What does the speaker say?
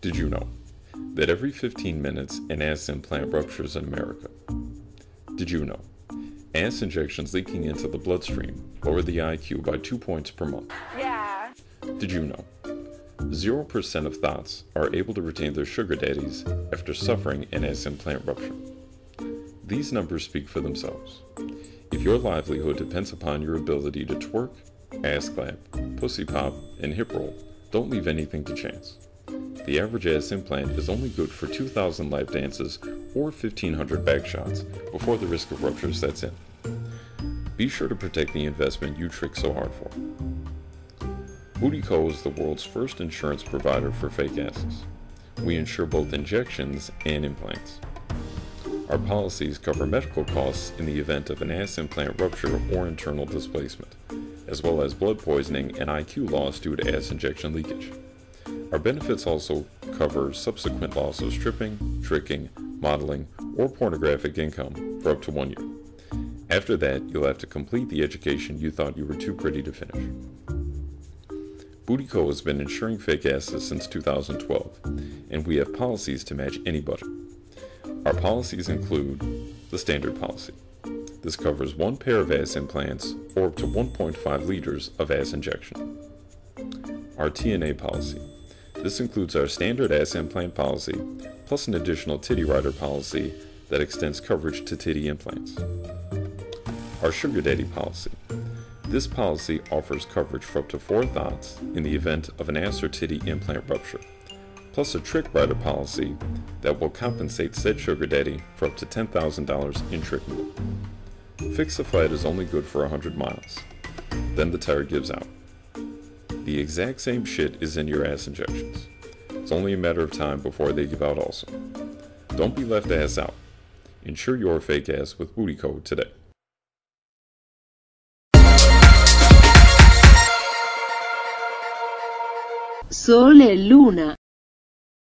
Did you know that every 15 minutes an ass implant ruptures in America? Did you know ass injections leaking into the bloodstream lower the IQ by 2 points per month? Yeah. Did you know 0% of thots are able to retain their sugar daddies after suffering an ass implant rupture? These numbers speak for themselves. If your livelihood depends upon your ability to twerk, ass clap, pussy pop, and hip roll, don't leave anything to chance. The average ass implant is only good for 2,000 lap dances or 1,500 back shots before the risk of rupture sets in. Be sure to protect the investment you trick so hard for. Booty Co. is the world's first insurance provider for fake asses. We insure both injections and implants. Our policies cover medical costs in the event of an ass implant rupture or internal displacement, as well as blood poisoning and IQ loss due to ass injection leakage. Our benefits also cover subsequent loss of stripping, tricking, modeling, or pornographic income for up to one year. After that, you'll have to complete the education you thought you were too pretty to finish. Bootyco has been insuring fake asses since 2012, and we have policies to match any budget. Our policies include the standard policy. This covers one pair of ass implants or up to 1.5 liters of ass injection. Our TNA policy. This includes our standard ass implant policy, plus an additional titty rider policy that extends coverage to titty implants. Our sugar daddy policy. This policy offers coverage for up to four thots in the event of an ass or titty implant rupture, plus a trick rider policy that will compensate said sugar daddy for up to $10,000 in tricking. Fix-a-Flat is only good for 100 miles. Then the tire gives out. The exact same shit is in your ass injections. It's only a matter of time before they give out also. Don't be left ass out. Insure your fake ass with Bootyco today. Sol et Luna.